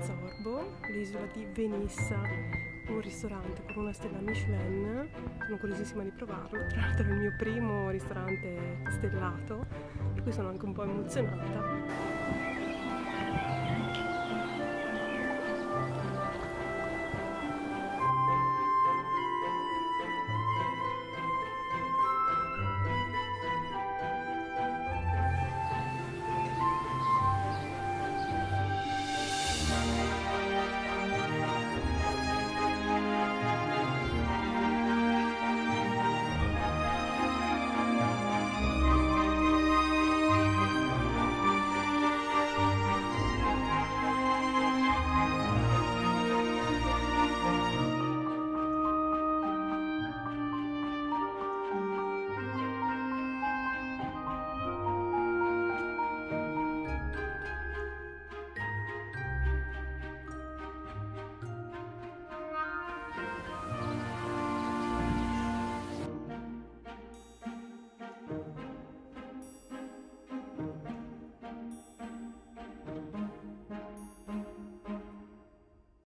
Zorbo, l'isola di Venissa, un ristorante con una stella Michelin. Sono curiosissima di provarlo, tra l'altro è il mio primo ristorante stellato, per cui sono anche un po' emozionata.